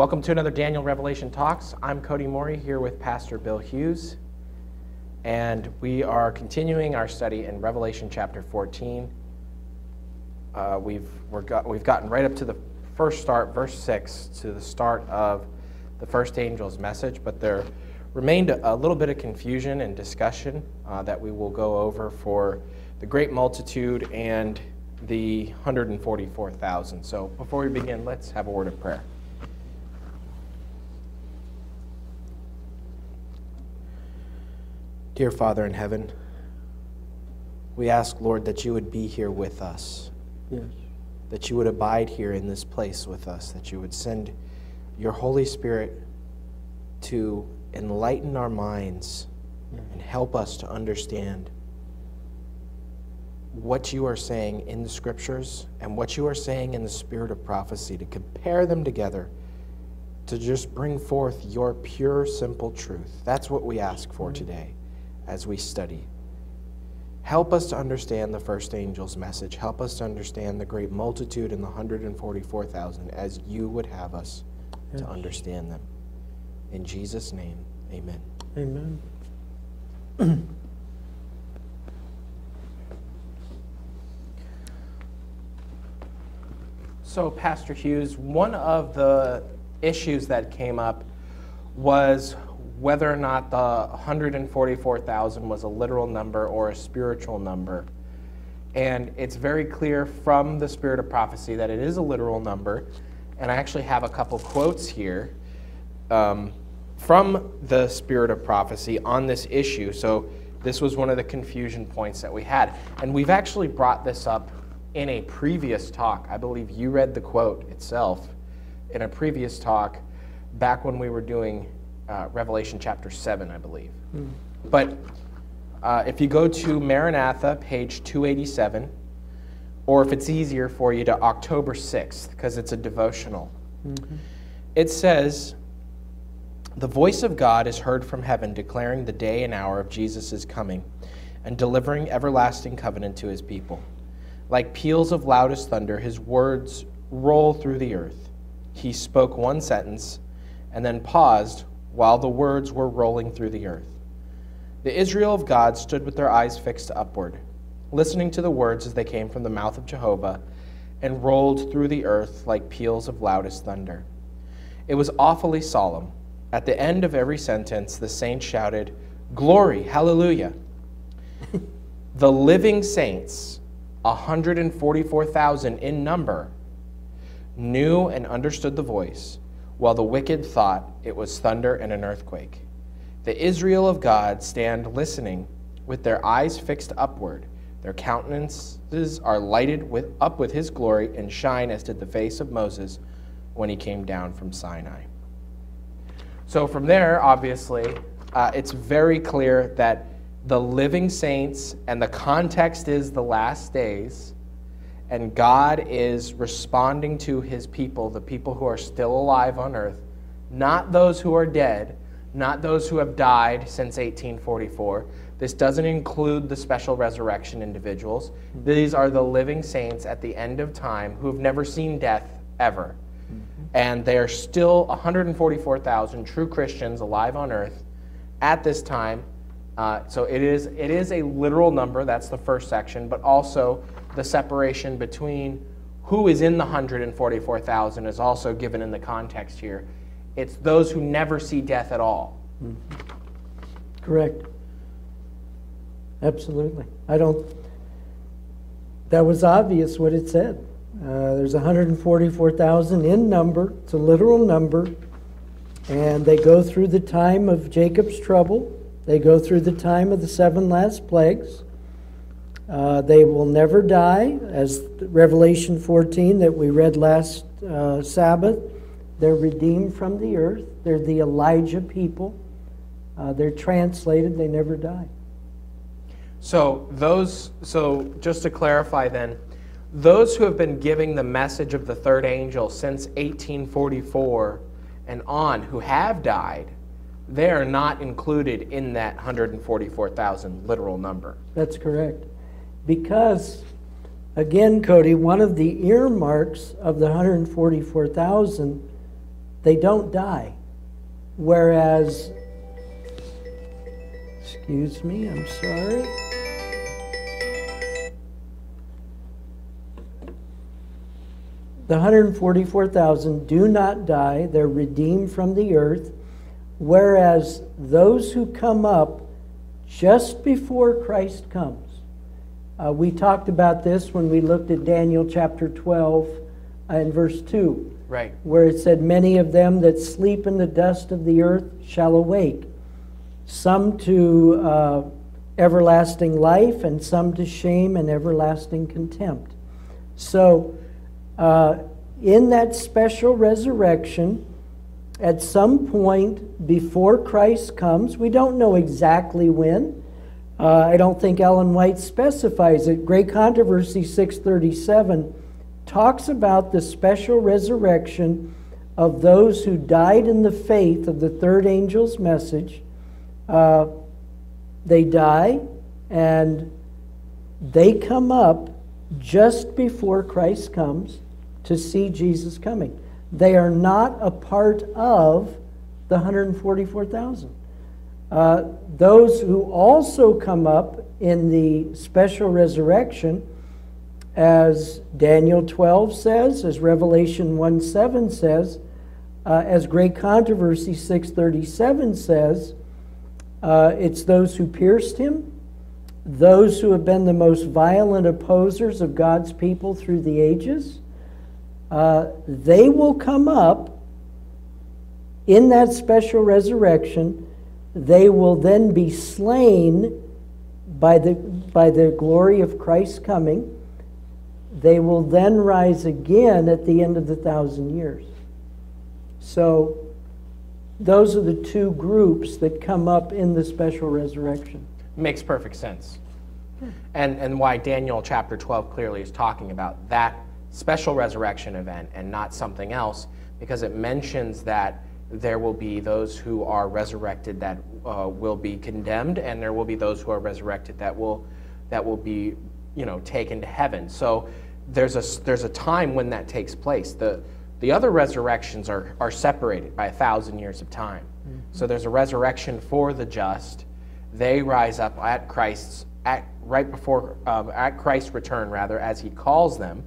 Welcome to another Daniel Revelation Talks. I'm Kody Morey here with Pastor Bill Hughes, and we are continuing our study in Revelation chapter 14. Uh, we've, we're got, we've gotten right up to the first start, verse 6, to the start of the first angel's message, but there remained a, a little bit of confusion and discussion uh, that we will go over for the great multitude and the 144,000. So before we begin, let's have a word of prayer. Dear Father in heaven, we ask, Lord, that you would be here with us. Yes. That you would abide here in this place with us, that you would send your Holy Spirit to enlighten our minds and help us to understand what you are saying in the scriptures and what you are saying in the spirit of prophecy, to compare them together, to just bring forth your pure, simple truth. That's what we ask for today as we study. Help us to understand the first angel's message. Help us to understand the great multitude and the 144,000 as you would have us Yes. to understand them. In Jesus' name, amen. Amen. So, Pastor Hughes, one of the issues that came up was whether or not the 144,000 was a literal number or a spiritual number. And it's very clear from the spirit of prophecy that it is a literal number. And I actually have a couple quotes here um, from the spirit of prophecy on this issue. So, this was one of the confusion points that we had. And we've actually brought this up in a previous talk. I believe you read the quote itself in a previous talk back when we were doing uh, Revelation chapter 7, I believe. But uh, if you go to Maranatha, page 287, or if it's easier for you, to October 6th, because it's a devotional, it says, The voice of God is heard from heaven, declaring the day and hour of Jesus' coming and delivering everlasting covenant to his people. Like peals of loudest thunder, his words roll through the earth. He spoke one sentence and then paused while the words were rolling through the earth. The Israel of God stood with their eyes fixed upward, listening to the words as they came from the mouth of Jehovah and rolled through the earth like peals of loudest thunder. It was awfully solemn. At the end of every sentence, the saints shouted, Glory, hallelujah. the living saints, 144,000 in number, knew and understood the voice, while the wicked thought it was thunder and an earthquake. The Israel of God stand listening with their eyes fixed upward. Their countenances are lighted with, up with his glory and shine as did the face of Moses when he came down from Sinai. So, from there, obviously, uh, it's very clear that the living saints, and the context is the last days, and God is responding to his people, the people who are still alive on earth, not those who are dead, not those who have died since 1844. This doesn't include the special resurrection individuals. These are the living saints at the end of time who have never seen death ever. Mm-hmm. And they are still 144,000 true Christians alive on earth at this time. Uh, so it is, it is a literal number, that's the first section, but also the separation between who is in the 144,000 is also given in the context here. It's those who never see death at all. Correct. Absolutely. I don't, that was obvious what it said. Uh, there's 144,000 in number, it's a literal number, and they go through the time of Jacob's trouble. They go through the time of the seven last plagues. Uh, they will never die, as Revelation 14 that we read last uh, Sabbath. They're redeemed from the earth. They're the Elijah people. Uh, they're translated. They never die. So those so just to clarify then, those who have been giving the message of the third angel since 1844 and on who have died, they are not included in that 144,000 literal number. That's correct. Because, again, Kody, one of the earmarks of the 144,000 they don't die. Whereas, excuse me, I'm sorry. The 144,000 do not die, they're redeemed from the earth, whereas those who come up just before Christ comes. Uh, we talked about this when we looked at Daniel chapter 12 and verse 2. Right. Where it said, Many of them that sleep in the dust of the earth shall awake, some to uh, everlasting life, and some to shame and everlasting contempt. So, uh, in that special resurrection, at some point before Christ comes, we don't know exactly when. Uh, I don't think Ellen White specifies it. Great Controversy 637 talks about the special resurrection of those who died in the faith of the third angel's message. Uh, they die and they come up just before Christ comes to see Jesus coming. They are not a part of the 144,000. Uh, those who also come up in the special resurrection, as Daniel 12 says, as Revelation 1 7 says, uh, as Great Controversy 637 says, uh, it's those who pierced him, those who have been the most violent opposers of God's people through the ages, uh, they will come up in that special resurrection. They will then be slain by the, by the glory of Christ's coming. They will then rise again at the end of the thousand years. So, those are the two groups that come up in the special resurrection. Makes perfect sense. And, and why Daniel chapter 12 clearly is talking about that special resurrection event and not something else because it mentions that there will be those who are resurrected that uh, will be condemned and there will be those who are resurrected that will that will be you know taken to heaven. So there's a there's a time when that takes place. The the other resurrections are are separated by a thousand years of time. Mm-hmm. so there's a resurrection for the just. They rise up at christ's at right before um, at christ's return rather as he calls them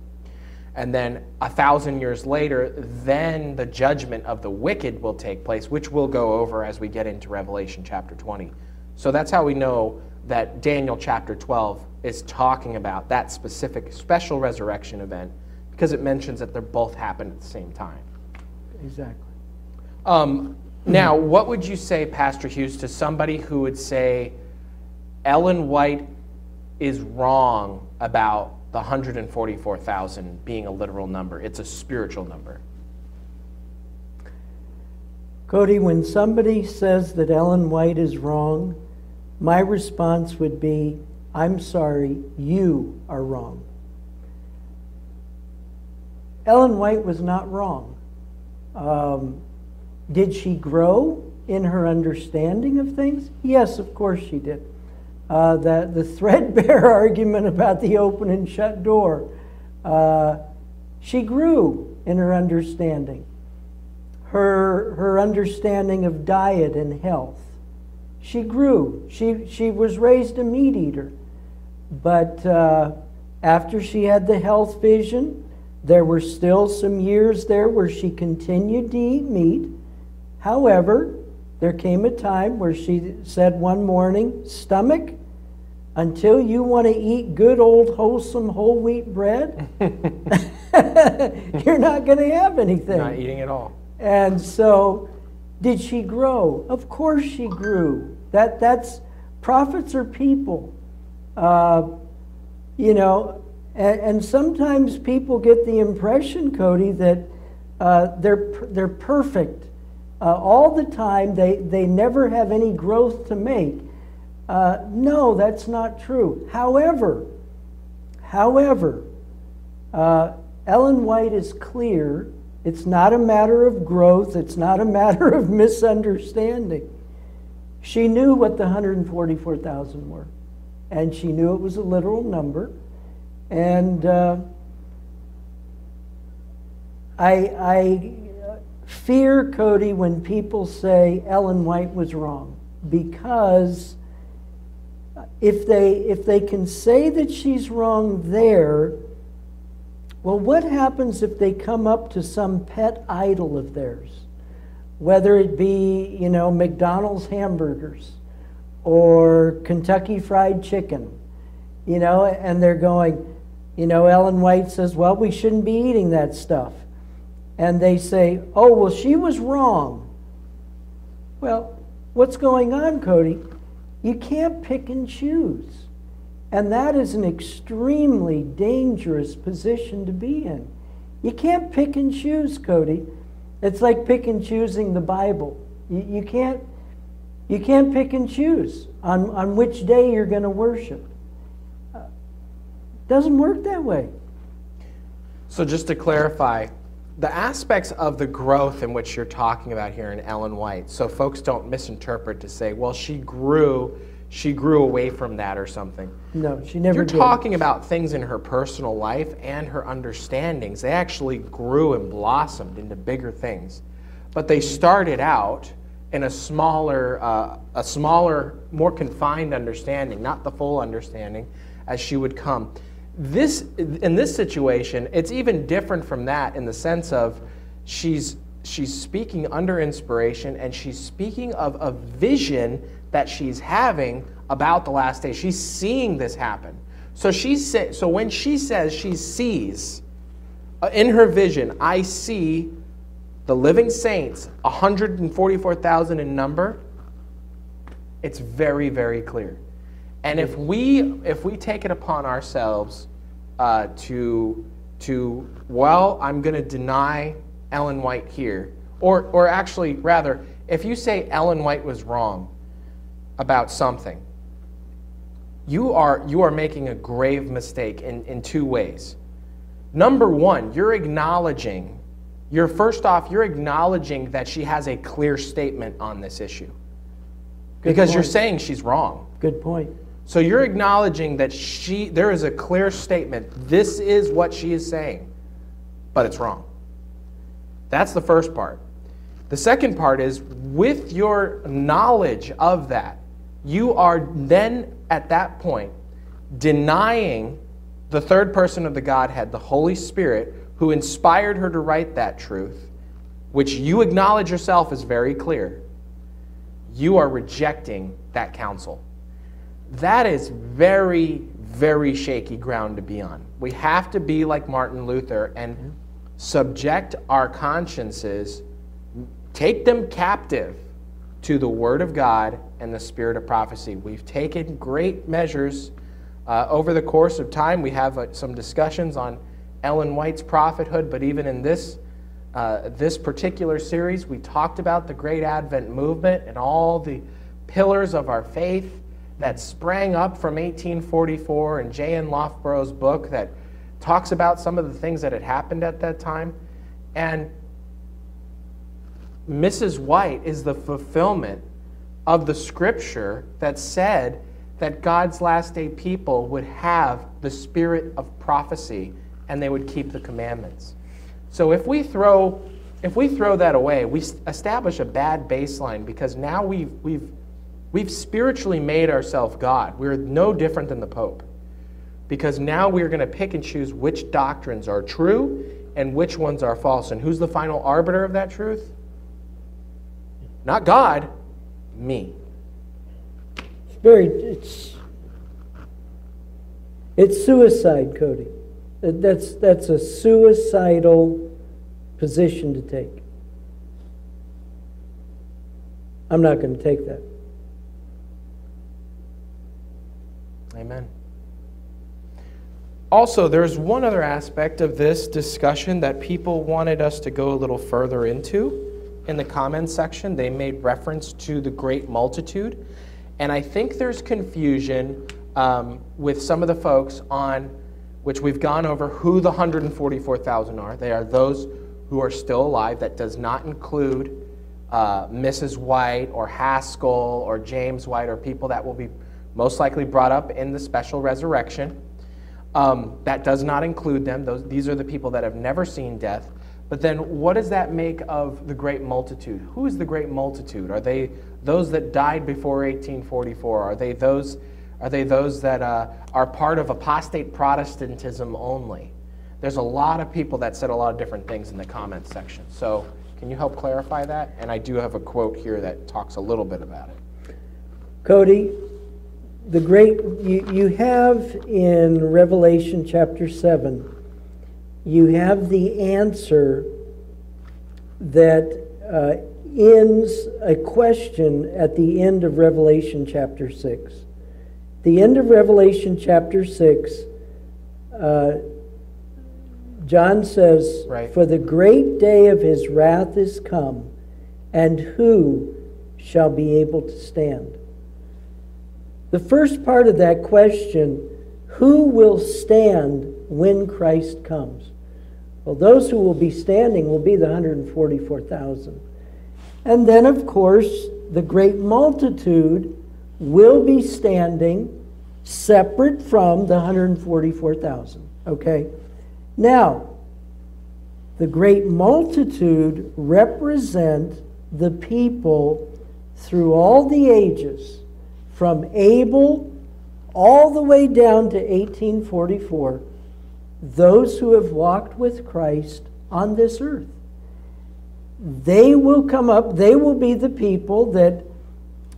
and then a thousand years later, then the judgment of the wicked will take place, which we'll go over as we get into Revelation chapter 20. So that's how we know that Daniel chapter 12 is talking about that specific special resurrection event because it mentions that they're both happen at the same time. Exactly. Um, now, what would you say, Pastor Hughes, to somebody who would say Ellen White is wrong about the 144,000 being a literal number. It's a spiritual number. Kody, when somebody says that Ellen White is wrong, my response would be, I'm sorry, you are wrong. Ellen White was not wrong. Um, did she grow in her understanding of things? Yes, of course she did uh, the, the threadbare argument about the open and shut door. Uh, she grew in her understanding, her, her understanding of diet and health. She grew. She, she was raised a meat eater. But uh, after she had the health vision, there were still some years there where she continued to eat meat. However, there came a time where she said one morning, Stomach, until you want to eat good old wholesome whole wheat bread, you're not going to have anything. Not eating at all. And so, did she grow? Of course she grew. That that's prophets are people. Uh, you know, and, and, sometimes people get the impression, Kody, that uh, they're they're perfect uh, all the time. They, they never have any growth to make. Uh, no, that's not true. However, however, uh, Ellen White is clear. It's not a matter of growth. It's not a matter of misunderstanding. She knew what the 144,000 were, and she knew it was a literal number. And uh, I, I fear, Kody, when people say Ellen White was wrong because if they, if they can say that she's wrong there, well, what happens if they come up to some pet idol of theirs? Whether it be, you know, McDonald's hamburgers or Kentucky Fried Chicken, you know, and they're going, you know, Ellen White says, well, we shouldn't be eating that stuff. And they say, oh, well, she was wrong. Well, what's going on, Kody? You can't pick and choose. And that is an extremely dangerous position to be in. You can't pick and choose, Kody. It's like pick and choosing the Bible. You, you, can't, you can't pick and choose on, on which day you're going to worship. Doesn't work that way. So, just to clarify, the aspects of the growth in which you're talking about here in Ellen White, so folks don't misinterpret to say, well, she grew she grew away from that or something. No, she never You're did. talking about things in her personal life and her understandings. They actually grew and blossomed into bigger things. But they started out in a smaller, uh, a smaller, more confined understanding, not the full understanding as she would come. This, in this situation, it's even different from that in the sense of she's, she's speaking under inspiration and she's speaking of a vision that she's having about the last day. She's seeing this happen. So she sa- so when she says she sees uh, in her vision, I see the living saints, 144,000 in number. It's very very clear. And if we if we take it upon ourselves uh, to to well, I'm going to deny Ellen White here, or or actually rather, if you say Ellen White was wrong, about something, you are, you are making a grave mistake in, in two ways. Number one, you're acknowledging, you're first off, you're acknowledging that she has a clear statement on this issue. Good because point. you're saying she's wrong. Good point. So you're acknowledging that she there is a clear statement. This is what she is saying, but it's wrong. That's the first part. The second part is with your knowledge of that, you are then at that point denying the third person of the Godhead, the Holy Spirit, who inspired her to write that truth, which you acknowledge yourself is very clear. You are rejecting that counsel. That is very, very shaky ground to be on. We have to be like Martin Luther and subject our consciences, take them captive to the Word of God and the Spirit of prophecy. We've taken great measures uh, over the course of time. We have uh, some discussions on Ellen White's prophethood, but even in this, uh, this particular series, we talked about the Great Advent movement and all the pillars of our faith that sprang up from 1844 and J.N. Loughborough's book that talks about some of the things that had happened at that time. And Mrs. White is the fulfillment of the scripture that said that God's last day people would have the spirit of prophecy and they would keep the commandments. So if we throw if we throw that away, we establish a bad baseline because now we've we've we've spiritually made ourselves God. We're no different than the Pope. Because now we're going to pick and choose which doctrines are true and which ones are false. And who's the final arbiter of that truth? Not God, me. It's very, it's, it's suicide, Kody. That's, that's a suicidal position to take. I'm not going to take that. Amen. Also, there's one other aspect of this discussion that people wanted us to go a little further into. In the comments section, they made reference to the great multitude. And I think there's confusion um, with some of the folks on which we've gone over who the 144,000 are. They are those who are still alive. That does not include uh, Mrs. White or Haskell or James White or people that will be most likely brought up in the special resurrection. Um, that does not include them. Those, these are the people that have never seen death. But then what does that make of the great multitude? Who is the great multitude? Are they those that died before 1844? Are they those, are they those that uh, are part of apostate Protestantism only? There's a lot of people that said a lot of different things in the comments section. So can you help clarify that? And I do have a quote here that talks a little bit about it. Kody, the great, you, you have in Revelation chapter 7, you have the answer that uh, ends a question at the end of Revelation chapter 6. The end of Revelation chapter 6, uh, John says, Right. For the great day of his wrath is come, and who shall be able to stand? The first part of that question, who will stand when Christ comes? Well, those who will be standing will be the 144,000. And then, of course, the great multitude will be standing separate from the 144,000. Okay? Now, the great multitude represent the people through all the ages, from Abel all the way down to 1844, those who have walked with Christ on this earth. They will come up, they will be the people that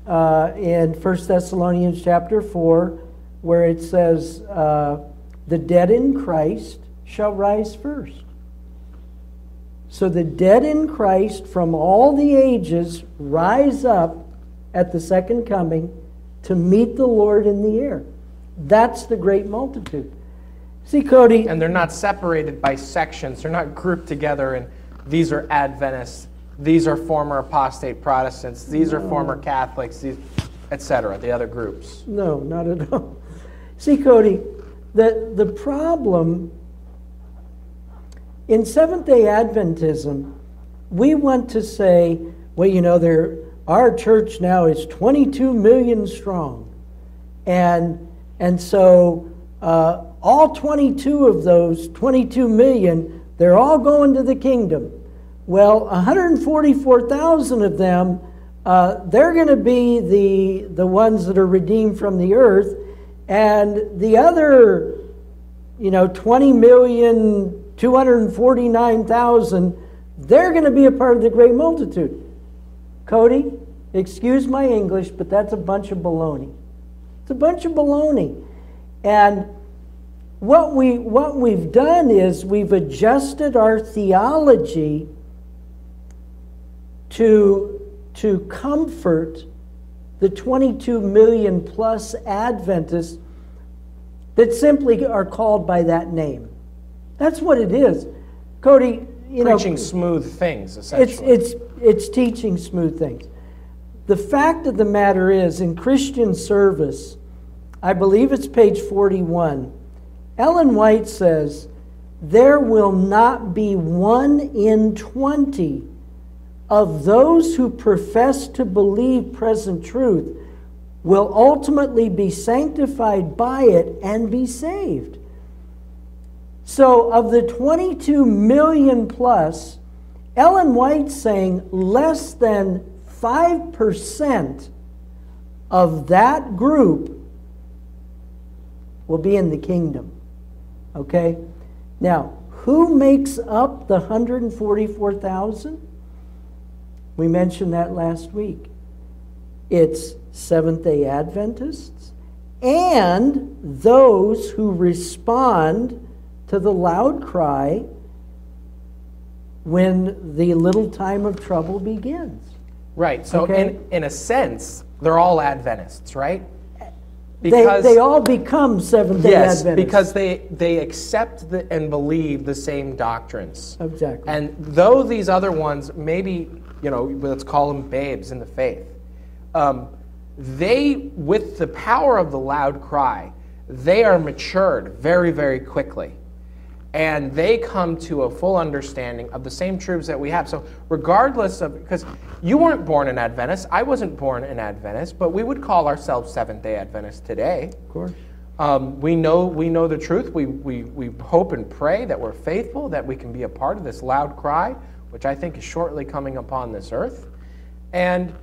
uh, in 1 Thessalonians chapter 4, where it says, uh, the dead in Christ shall rise first. So the dead in Christ from all the ages rise up at the second coming to meet the Lord in the air. That's the great multitude. See, Kody, And they're not separated by sections. They're not grouped together and these are Adventists, these are former apostate Protestants, these are former Catholics, these, etc. The other groups. no, not at all. See, Kody, the, the problem in Seventh day Adventism, we want to say, well, you know, there, our church now is 22 million strong. And, and so uh, all 22 of those 22 million, they're all going to the kingdom. Well, 144,000 of them, uh, they're going to be the, the ones that are redeemed from the earth. And the other, you know, 20 million, 249,000, they're going to be a part of the great multitude. Kody, excuse my English, but that's a bunch of baloney. It's a bunch of baloney. And what, we, what we've done is we've adjusted our theology to, to comfort the 22 million plus Adventists that simply are called by that name. That's what it is. Kody, you Preaching know, smooth things, essentially. it's, it's, it's teaching smooth things. The fact of the matter is, in Christian service, I believe it's page 41, Ellen White says, There will not be one in 20 of those who profess to believe present truth will ultimately be sanctified by it and be saved. So, of the 22 million plus, Ellen White saying less than 5% of that group will be in the kingdom. Okay? Now, who makes up the 144,000? We mentioned that last week. It's Seventh day Adventists and those who respond to the loud cry when the little time of trouble begins. right. So, Okay. in, in a sense, they're all Adventists, right? They, they all become Seventh day yes, Adventists. because they, they accept the, and believe the same doctrines. Exactly. And though these other ones, maybe, you know, let's call them babes in the faith, um, they, with the power of the loud cry, they are matured very, very quickly. And they come to a full understanding of the same truths that we have. So, regardless of, because you weren't born an Adventist, I wasn't born an Adventist, but we would call ourselves Seventh day Adventists today. of course. Um, we know we know the truth. We, we, we hope and pray that we're faithful, that we can be a part of this loud cry, which I think is shortly coming upon this earth. And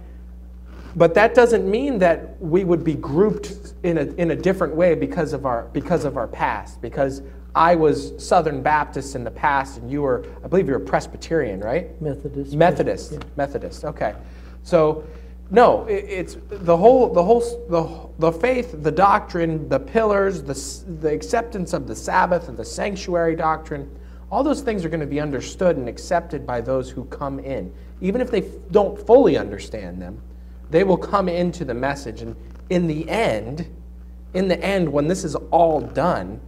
but that doesn't mean that we would be grouped in a, in a different way because of our because of our past. Because I was Southern Baptist in the past, and you were, I believe you were Presbyterian, right? Methodist. Methodist. Yeah. Methodist. Okay. So, no, it, it's the whole, the whole, the, the faith, the doctrine, the pillars, the, the acceptance of the Sabbath and the sanctuary doctrine. All those things are going to be understood and accepted by those who come in, even if they f- don't fully understand them. They will come into the message, and in the end, in the end, when this is all done,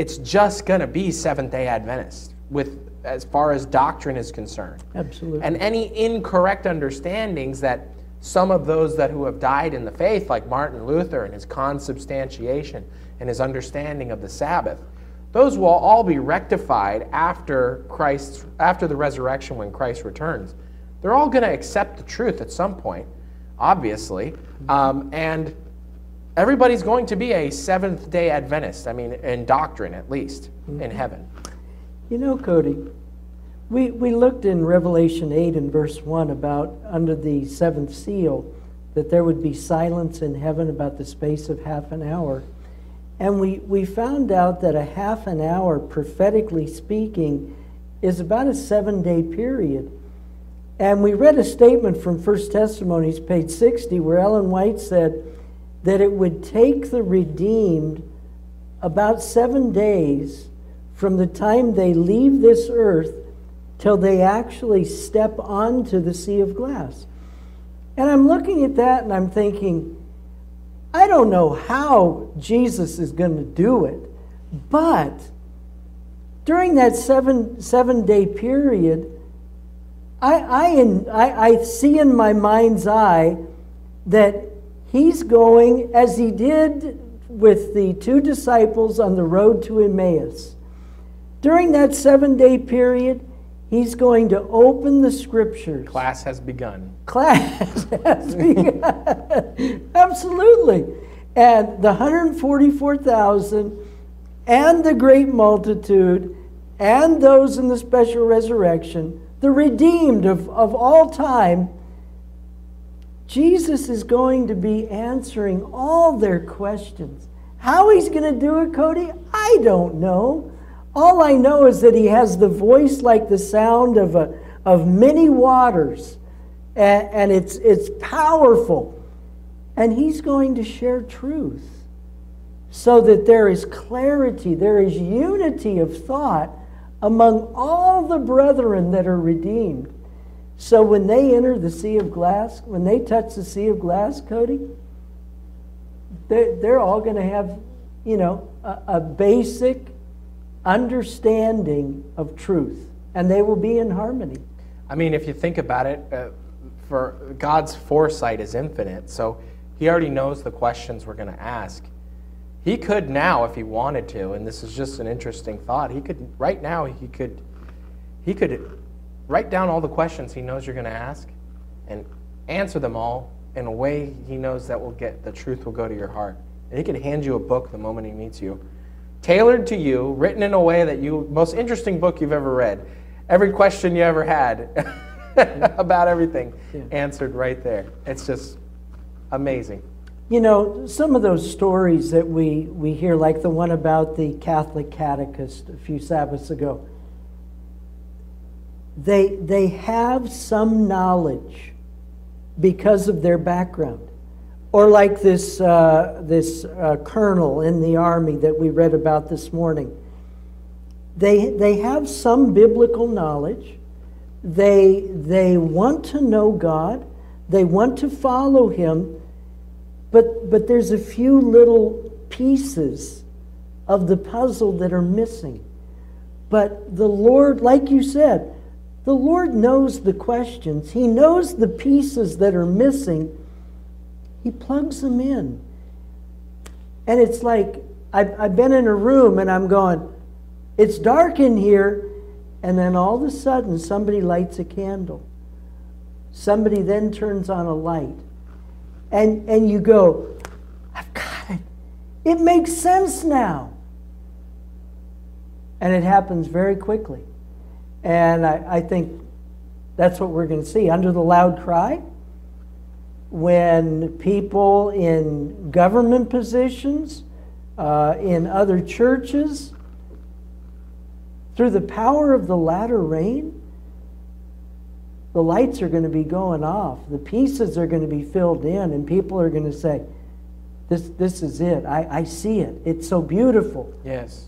it's just going to be Seventh Day Adventist with as far as doctrine is concerned. Absolutely. And any incorrect understandings that some of those that who have died in the faith, like Martin Luther and his consubstantiation and his understanding of the Sabbath, those will all be rectified after Christ's after the resurrection when Christ returns. They're all going to accept the truth at some point, obviously, um, and everybody's going to be a Seventh Day Adventist. I mean, in doctrine at least, mm-hmm. in heaven. You know, Kody, we, we looked in Revelation 8 and verse 1 about under the seventh seal that there would be silence in heaven about the space of half an hour. And we, we found out that a half an hour, prophetically speaking, is about a seven day period. And we read a statement from First Testimonies, page 60, where Ellen White said that it would take the redeemed about seven days from the time they leave this earth till they actually step onto the sea of glass. And I'm looking at that and I'm thinking, I don't know how Jesus is going to do it, but during that seven, seven day period, I, I, in, I, I see in my mind's eye that he's going as he did with the two disciples on the road to Emmaus. During that seven day period, he's going to open the scriptures. Class has begun. Class has begun. Absolutely. And the 144,000 and the great multitude and those in the special resurrection, the redeemed of, of all time, Jesus is going to be answering all their questions. How he's going to do it, Kody, I don't know. All I know is that he has the voice like the sound of, a, of many waters, and, and it's, it's powerful. And he's going to share truth so that there is clarity, there is unity of thought among all the brethren that are redeemed. So when they enter the sea of glass, when they touch the sea of glass, Kody, they're, they're all going to have, you know, a, a basic understanding of truth, and they will be in harmony. I mean, if you think about it, uh, for God's foresight is infinite, so He already knows the questions we're going to ask. He could now, if he wanted to, and this is just an interesting thought. He could right now. He could, he could write down all the questions he knows you're going to ask, and answer them all in a way he knows that will get the truth will go to your heart. And he can hand you a book the moment he meets you, tailored to you, written in a way that you most interesting book you've ever read. Every question you ever had about everything Yeah. answered right there. It's just amazing. You know, some of those stories that we, we hear, like the one about the Catholic catechist a few Sabbaths ago, they, they have some knowledge because of their background. Or like this, uh, this uh, colonel in the army that we read about this morning. They, they have some biblical knowledge. They, they want to know God. They want to follow Him. But, but there's a few little pieces of the puzzle that are missing. But the Lord, like you said, the Lord knows the questions. He knows the pieces that are missing. He plugs them in. And it's like I've, I've been in a room and I'm going, it's dark in here. And then all of a sudden, somebody lights a candle. Somebody then turns on a light. And, and you go, I've got it. It makes sense now. And it happens very quickly. And I, I think that's what we're going to see. Under the loud cry, when people in government positions, uh, in other churches, through the power of the latter rain, the lights are going to be going off. The pieces are going to be filled in, and people are going to say, This, this is it. I, I see it. It's so beautiful. Yes.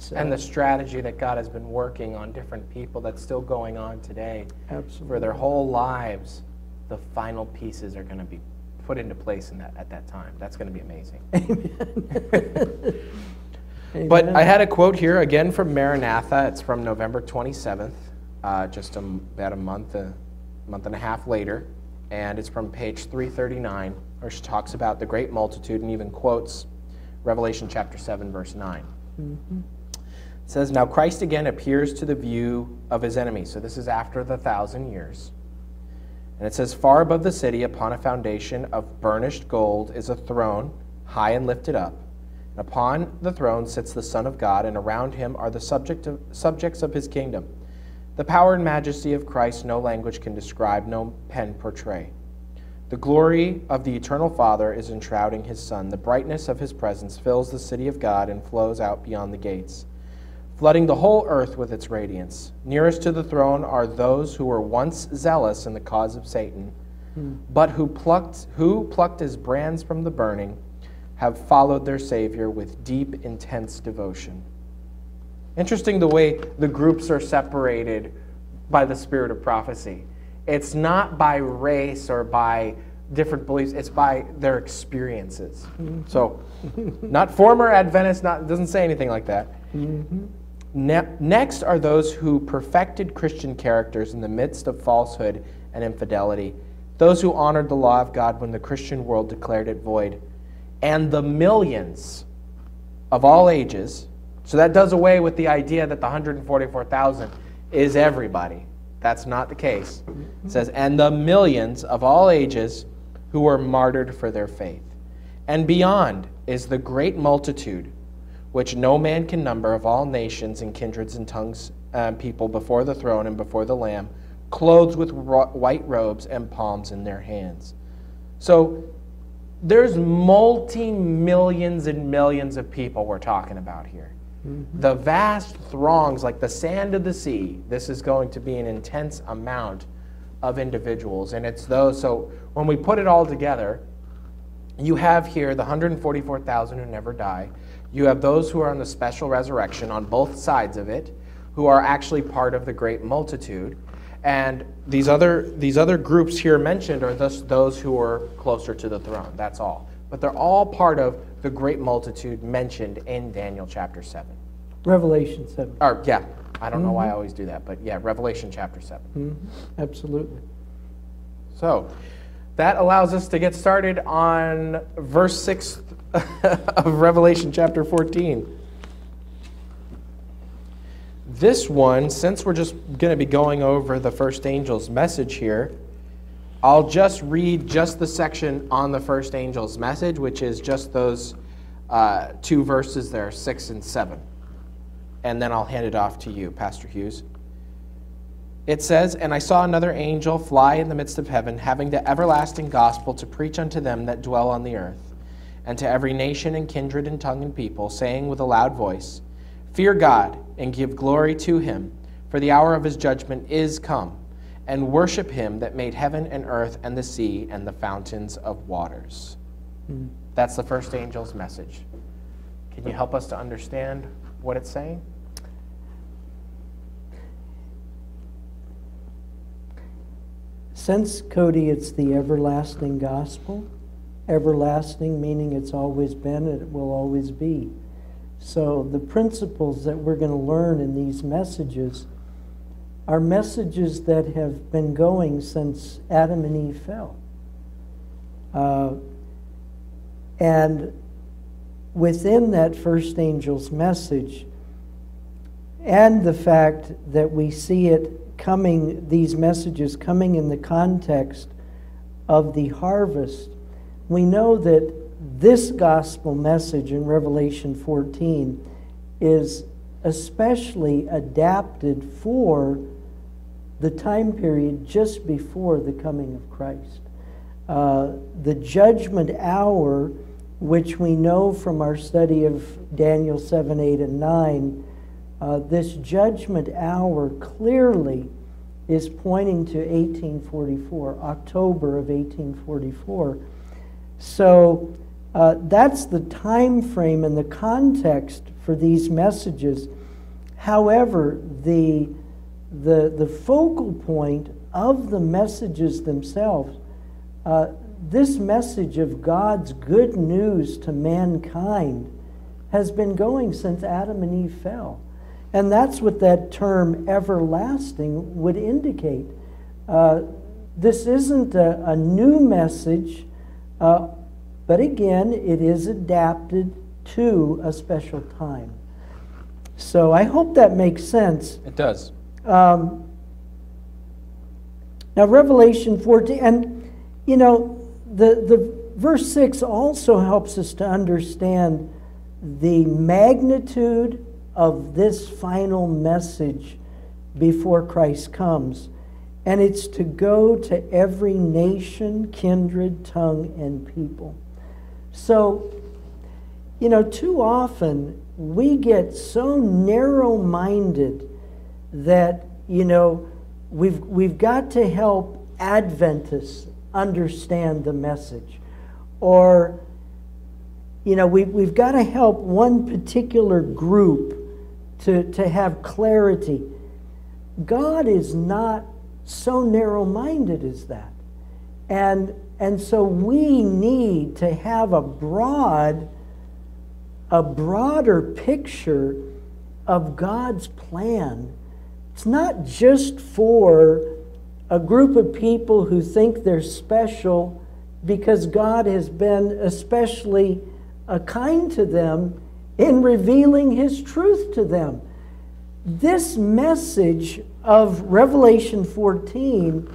So, And the strategy that God has been working on different people that's still going on today. absolutely. For their whole lives, the final pieces are going to be put into place in that, at that time. That's going to be amazing. But Amen. I had a quote here again from Maranatha. It's from November 27th, uh, just a about a month, a month and a half later. And it's from page 339, where she talks about the great multitude and even quotes Revelation chapter 7, verse 9. It says, Now Christ again appears to the view of his enemies. So this is after the thousand years. And it says, Far above the city, upon a foundation of burnished gold, is a throne, high and lifted up. And upon the throne sits the Son of God, and around him are the subject of, subjects of his kingdom. The power and majesty of Christ no language can describe, no pen portray. The glory of the eternal Father is enshrouding his Son. The brightness of his presence fills the city of God and flows out beyond the gates, flooding the whole earth with its radiance. Nearest to the throne are those who were once zealous in the cause of Satan, hmm. but who plucked, who plucked as brands from the burning, have followed their Savior with deep, intense devotion. Interesting the way the groups are separated by the spirit of prophecy. It's not by race or by different beliefs, it's by their experiences. Hmm. So, not former Adventists, not, doesn't say anything like that. Mm-hmm. Ne- next are those who perfected Christian characters in the midst of falsehood and infidelity, those who honored the law of God when the Christian world declared it void, and the millions of all ages. So that does away with the idea that the 144,000 is everybody. That's not the case. It says, and the millions of all ages who were martyred for their faith. And beyond is the great multitude, which no man can number, of all nations and kindreds and tongues, um, people before the throne and before the Lamb, clothed with white robes and palms in their hands. So there's multi millions and millions of people we're talking about here. The vast throngs, like the sand of the sea, this is going to be an intense amount of individuals. And it's those, so when we put it all together, you have here the 144,000 who never die. You have those who are on the special resurrection on both sides of it, who are actually part of the great multitude. And these other, these other groups here mentioned are thus those who are closer to the throne. That's all. But they're all part of the great multitude mentioned in Daniel chapter 7. Revelation 7. Or, yeah, I don't know why I always do that, but yeah, Revelation chapter 7. Mhm. Absolutely. So that allows us to get started on verse 6 of Revelation chapter 14. This one, since we're just going to be going over the first angel's message here, I'll just read just the section on the first angel's message, which is just those uh, two verses there, 6 and 7. And then I'll hand it off to you, Pastor Hughes. It says, And I saw another angel fly in the midst of heaven, having the everlasting gospel to preach unto them that dwell on the earth, and to every nation and kindred and tongue and people, saying with a loud voice, Fear God, and give glory to him, for the hour of his judgment is come, and worship him that made heaven and earth and the sea and the fountains of waters. Hmm. That's the first angel's message. Can you help us to understand what it's saying? Since, Kody, it's the everlasting gospel, everlasting meaning it's always been and it will always be. So the principles that we're going to learn in these messages are messages that have been going since Adam and Eve fell. Uh, and within that first angel's message, and the fact that we see it coming, these messages coming in the context of the harvest, we know that this gospel message in Revelation 14 is especially adapted for the time period just before the coming of Christ. Uh, the judgment hour, which we know from our study of Daniel 7, 8, and 9, uh, this judgment hour clearly is pointing to 1844, October of 1844. So uh, that's the time frame and the context for these messages. However, the, the, the focal point of the messages themselves, uh, this message of God's good news to mankind has been going since Adam and Eve fell. And that's what that term everlasting would indicate. Uh, this isn't a, a new message, uh, but again, it is adapted to a special time. So I hope that makes sense. It does. Um, now, Revelation 14, and you know, the, the verse 6 also helps us to understand the magnitude of this final message before Christ comes. And it's to go to every nation, kindred, tongue, and people. So, you know, too often we get so narrow minded that, you know, we've, we've got to help Adventists understand the message. Or, you know, we, we've got to help one particular group to, to have clarity. God is not so narrow minded is that. And, and so we need to have a broad, a broader picture of God's plan. It's not just for a group of people who think they're special because God has been especially kind to them in revealing His truth to them. This message of Revelation 14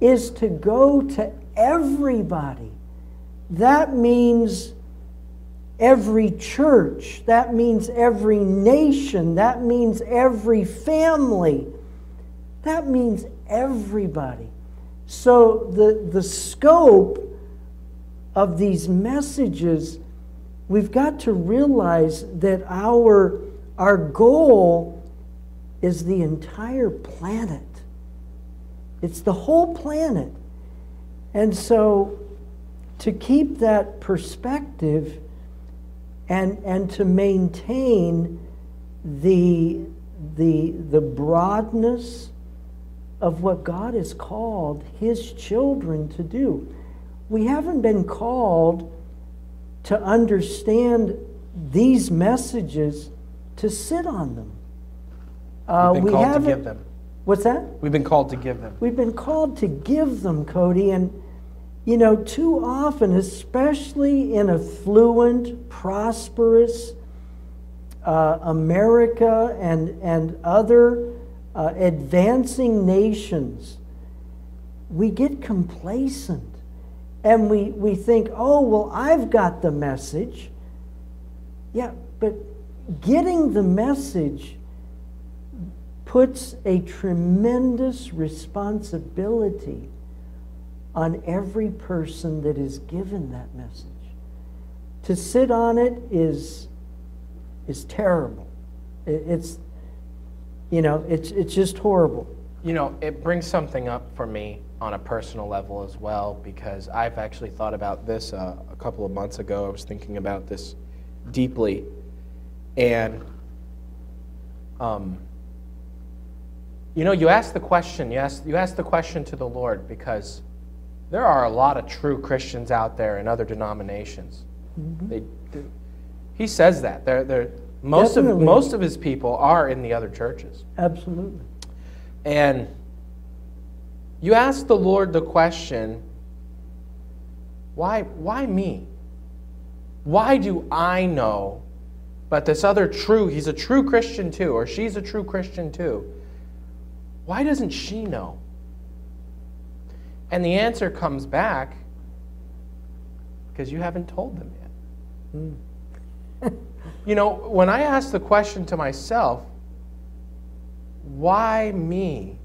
is to go to everybody. That means every church, that means every nation, that means every family, that means everybody. So the, the scope of these messages we've got to realize that our, our goal is the entire planet. It's the whole planet. And so, to keep that perspective and, and to maintain the, the, the broadness of what God has called His children to do, we haven't been called to understand these messages to sit on them. Uh, We've been we called to give them. What's that? We've been called to give them. We've been called to give them, Kody. And, you know, too often, especially in affluent, prosperous uh, America and, and other uh, advancing nations, we get complacent and we, we think, oh, well, I've got the message. Yeah, but getting the message puts a tremendous responsibility on every person that is given that message. To sit on it is, is terrible. It, it's, you know, it's, it's just horrible. You know, it brings something up for me on a personal level as well because I've actually thought about this uh, a couple of months ago. I was thinking about this deeply, and um, you know, you ask the question. You ask you ask the question to the Lord because there are a lot of true Christians out there in other denominations. Mm-hmm. They, they, he says that they're, they're, most Definitely. of most of his people are in the other churches. Absolutely. And you ask the Lord the question, why, why me? Why do I know, but this other true, he's a true Christian too, or she's a true Christian too? Why doesn't she know? And the answer comes back Because you haven't told them yet. you know, when I ask the question to myself, why me?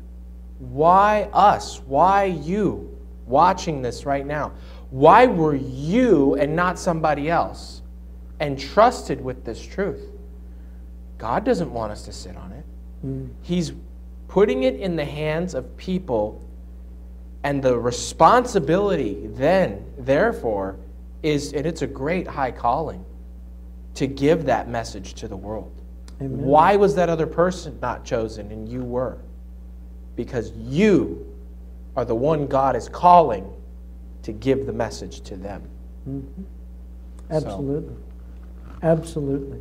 Why us? Why you watching this right now? Why were you and not somebody else entrusted with this truth? God doesn't want us to sit on it. Mm. He's putting it in the hands of people, and the responsibility then, therefore, is, and it's a great high calling to give that message to the world. Amen. Why was that other person not chosen and you were? Because you are the one God is calling to give the message to them. Mm-hmm. Absolutely. So. Absolutely.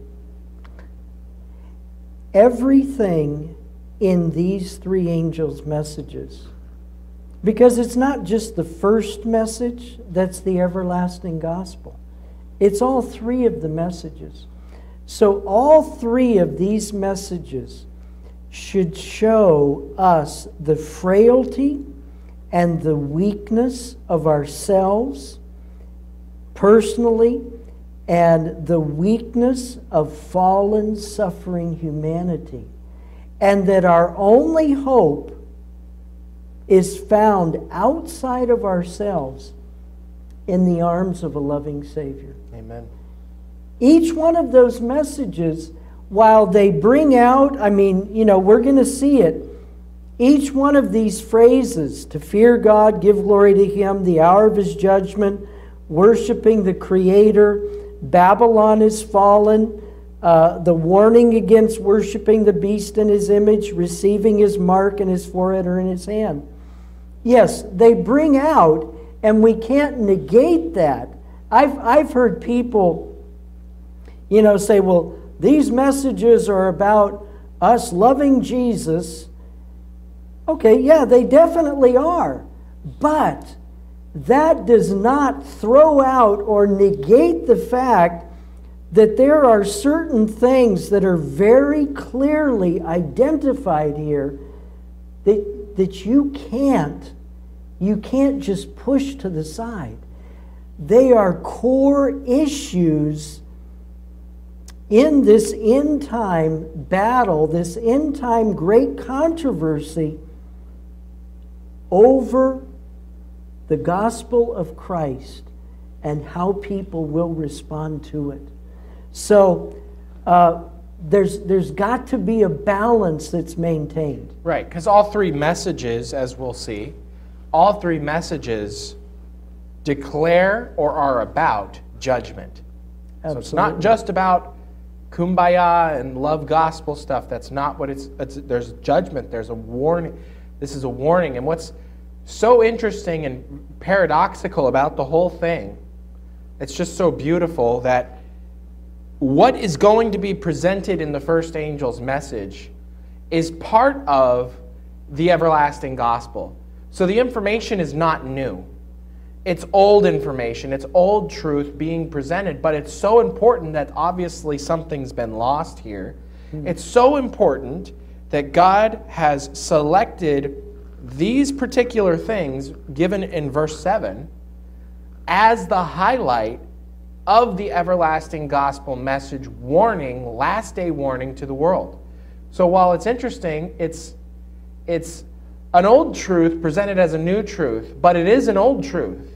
Everything in these three angels' messages, because it's not just the first message that's the everlasting gospel, it's all three of the messages. So, all three of these messages should show us the frailty and the weakness of ourselves personally and the weakness of fallen, suffering humanity. And that our only hope is found outside of ourselves in the arms of a loving Savior. Amen. Each one of those messages, while they bring out, I mean, you know, we're going to see it each one of these phrases, to fear God, give glory to Him, the hour of His judgment, worshiping the Creator, Babylon is fallen, uh, the warning against worshiping the beast in His image, receiving His mark in His forehead or in His hand. Yes, they bring out, and we can't negate that. I've, I've heard people, you know, say, well, these messages are about us loving Jesus Okay, yeah, they definitely are. But that does not throw out or negate the fact that there are certain things that are very clearly identified here that, that you can't you can't just push to the side they are core issues in this end time battle this end time great controversy over the gospel of Christ and how people will respond to it. So uh, there's, there's got to be a balance that's maintained. Right, because all three messages, as we'll see, all three messages declare or are about judgment. Absolutely. So it's not just about kumbaya and love gospel stuff. That's not what it's, it's there's judgment, there's a warning this is a warning. And what's so interesting and paradoxical about the whole thing, it's just so beautiful that what is going to be presented in the first angel's message is part of the everlasting gospel. So the information is not new. It's old information, it's old truth being presented, but it's so important that obviously something's been lost here. Mm-hmm. It's so important that God has selected these particular things given in verse 7 as the highlight of the everlasting gospel message warning, last day warning to the world. So while it's interesting, it's it's an old truth presented as a new truth, but it is an old truth.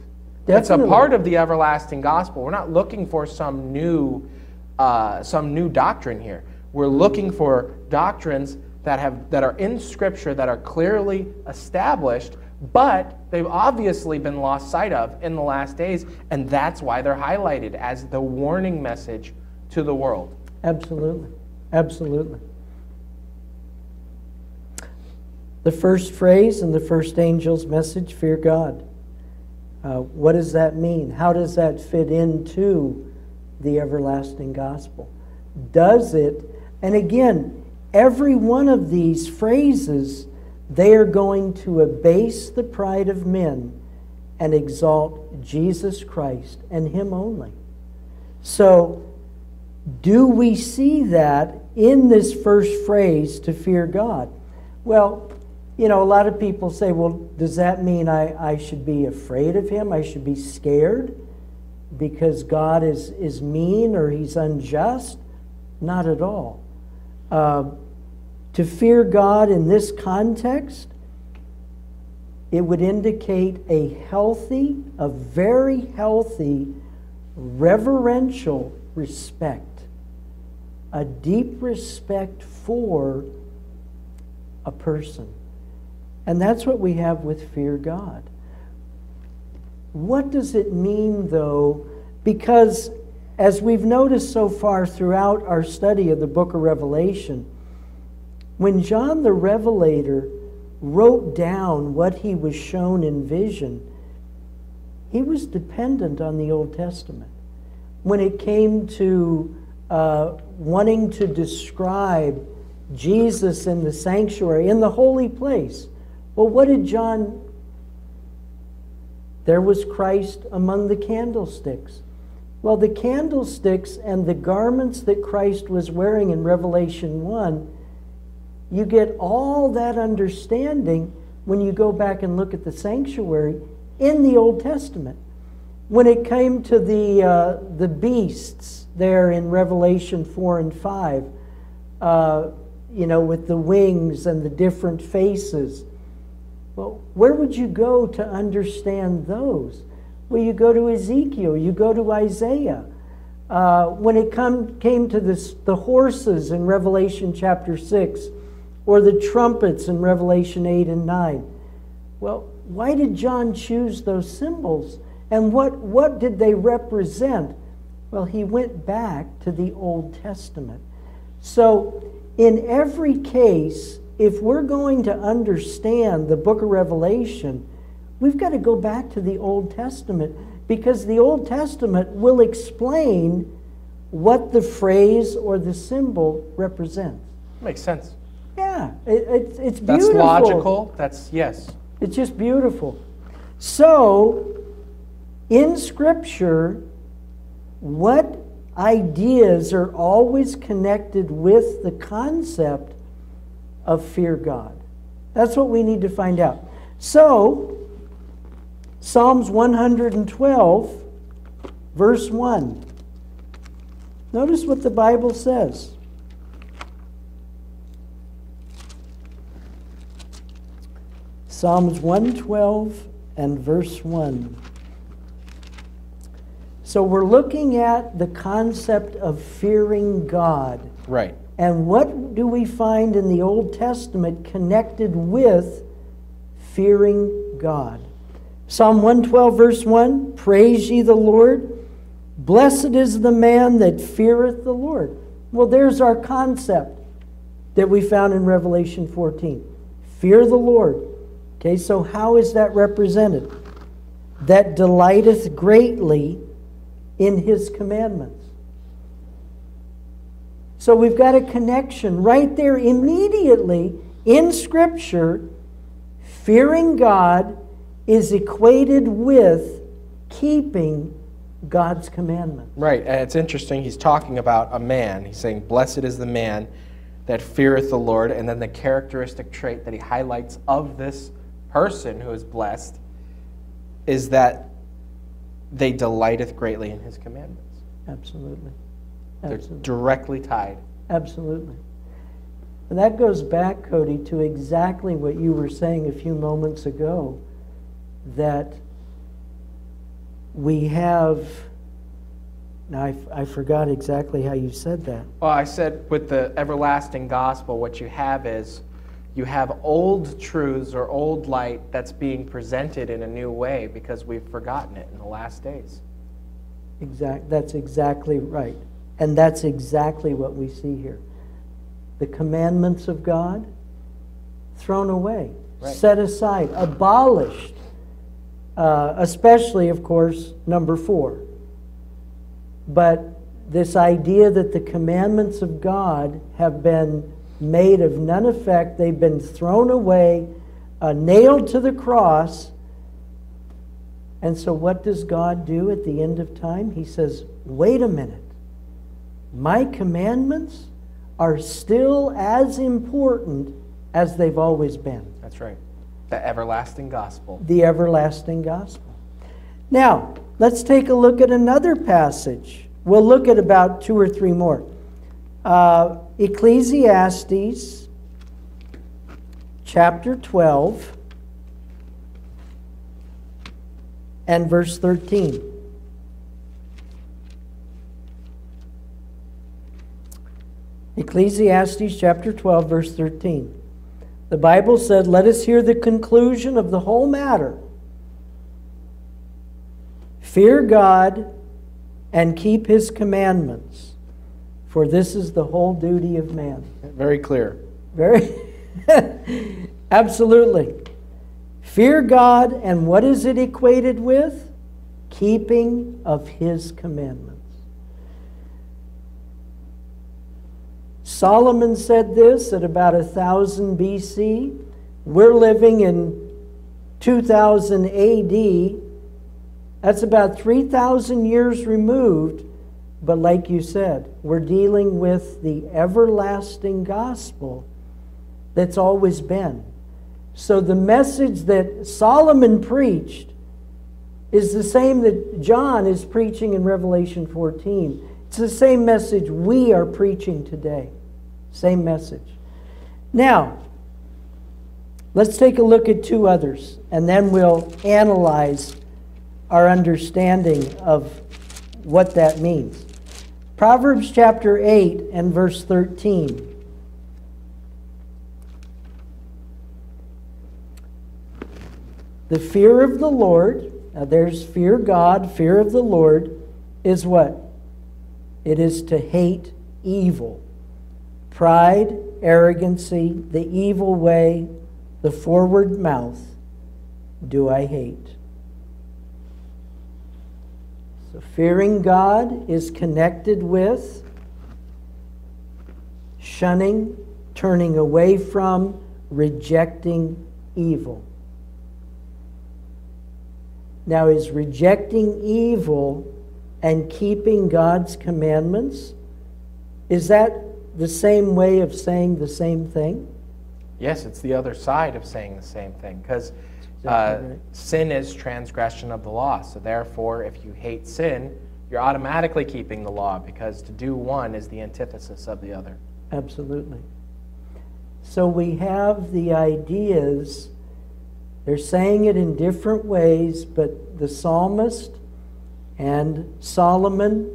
Definitely. It's a part of the everlasting gospel. We're not looking for some new uh, some new doctrine here. We're looking for doctrines that, have, that are in Scripture that are clearly established, but they've obviously been lost sight of in the last days, and that's why they're highlighted as the warning message to the world. Absolutely. Absolutely. The first phrase in the first angel's message fear God. Uh, what does that mean? How does that fit into the everlasting gospel? Does it, and again, every one of these phrases, they are going to abase the pride of men and exalt Jesus Christ and Him only. So, do we see that in this first phrase to fear God? Well, you know, a lot of people say, well, does that mean I, I should be afraid of Him? I should be scared? because God is, is mean or he's unjust. Not at all. Uh, to fear God in this context, it would indicate a healthy, a very healthy, reverential respect, a deep respect for a person. And that's what we have with fear God. What does it mean, though? Because as we've noticed so far throughout our study of the book of Revelation, when John the Revelator wrote down what he was shown in vision, he was dependent on the Old Testament. When it came to uh, wanting to describe Jesus in the sanctuary, in the holy place, well, what did John? There was Christ among the candlesticks. Well, the candlesticks and the garments that Christ was wearing in Revelation 1, you get all that understanding when you go back and look at the sanctuary in the Old Testament. When it came to the, uh, the beasts there in Revelation 4 and 5, uh, you know, with the wings and the different faces, well, where would you go to understand those? Well, you go to Ezekiel, you go to Isaiah. Uh, when it come, came to this, the horses in Revelation chapter 6, or the trumpets in Revelation 8 and 9, well, why did John choose those symbols? And what, what did they represent? Well, he went back to the Old Testament. So, in every case, if we're going to understand the book of Revelation, we've got to go back to the Old Testament because the Old Testament will explain what the phrase or the symbol represents. Makes sense. Yeah, it, it's, it's beautiful. That's logical. That's, yes. It's just beautiful. So, in Scripture, what ideas are always connected with the concept of fear God? That's what we need to find out. So, Psalms 112, verse 1. Notice what the Bible says. Psalms 112 and verse 1. So we're looking at the concept of fearing God. Right. And what do we find in the Old Testament connected with fearing God? Psalm 112, verse 1 Praise ye the Lord. Blessed is the man that feareth the Lord. Well, there's our concept that we found in Revelation 14. Fear the Lord. Okay, so how is that represented? That delighteth greatly in his commandments. So we've got a connection right there immediately in Scripture. Fearing God is equated with keeping God's commandments. Right, and it's interesting. He's talking about a man. He's saying, Blessed is the man that feareth the Lord. And then the characteristic trait that he highlights of this person who is blessed is that they delighteth greatly in his commandments. Absolutely. They're directly tied. Absolutely. And that goes back, Kody, to exactly what you were saying a few moments ago that we have. Now, I, I forgot exactly how you said that. Well, I said with the everlasting gospel, what you have is you have old truths or old light that's being presented in a new way because we've forgotten it in the last days. Exact, that's exactly right. And that's exactly what we see here. The commandments of God thrown away, Right. set aside, abolished. Uh, especially, of course, number four. But this idea that the commandments of God have been made of none effect, they've been thrown away, uh, nailed to the cross. And so, what does God do at the end of time? He says, Wait a minute. My commandments are still as important as they've always been That's right. The everlasting gospel. the everlasting gospel. Now, let's take a look at another passage. We'll look at about two or three more. Uh, Ecclesiastes chapter 12 and verse 13. Ecclesiastes chapter 12, verse 13. The Bible said, Let us hear the conclusion of the whole matter. Fear God and keep his commandments, for this is the whole duty of man. Very clear. Very, absolutely. Fear God, and what is it equated with? Keeping of his commandments. Solomon said this at about 1000 BC. We're living in 2000 AD. That's about 3,000 years removed. But like you said, we're dealing with the everlasting gospel that's always been. So the message that Solomon preached is the same that John is preaching in Revelation 14. It's the same message we are preaching today. Same message. Now, let's take a look at two others, and then we'll analyze our understanding of what that means. Proverbs chapter 8 and verse 13. The fear of the Lord, now there's fear God, fear of the Lord is what? It is to hate evil. Pride, arrogancy, the evil way, the forward mouth do I hate. So, fearing God is connected with shunning, turning away from, rejecting evil. Now, is rejecting evil and keeping God's commandments, is that the same way of saying the same thing? Yes, it's the other side of saying the same thing because uh, right. sin is transgression of the law. So, therefore, if you hate sin, you're automatically keeping the law because to do one is the antithesis of the other. Absolutely. So we have the ideas, they're saying it in different ways, but the psalmist and Solomon